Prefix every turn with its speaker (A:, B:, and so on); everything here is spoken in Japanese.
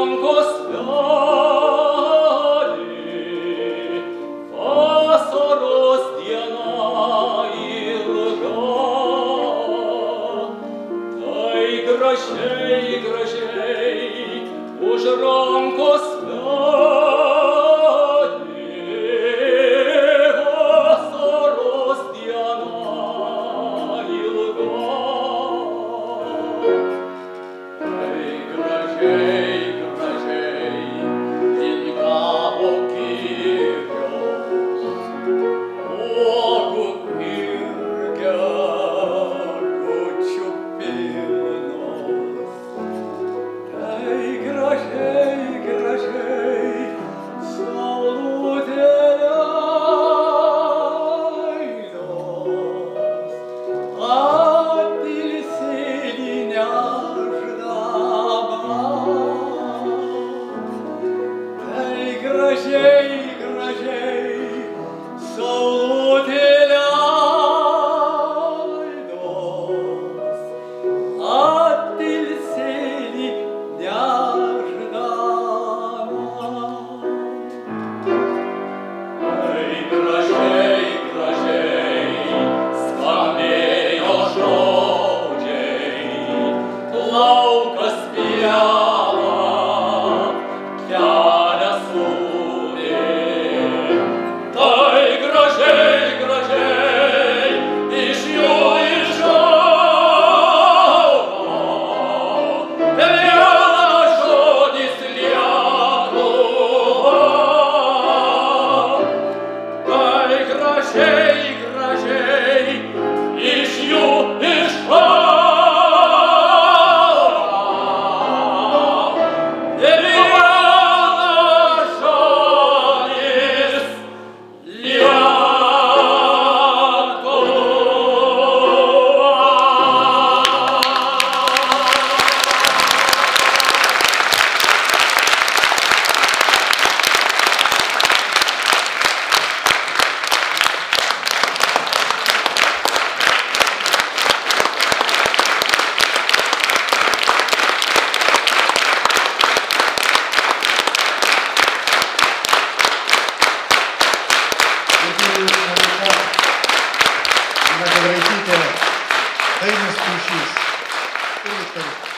A: longus Hallelujah. Pušys. Ir viskas.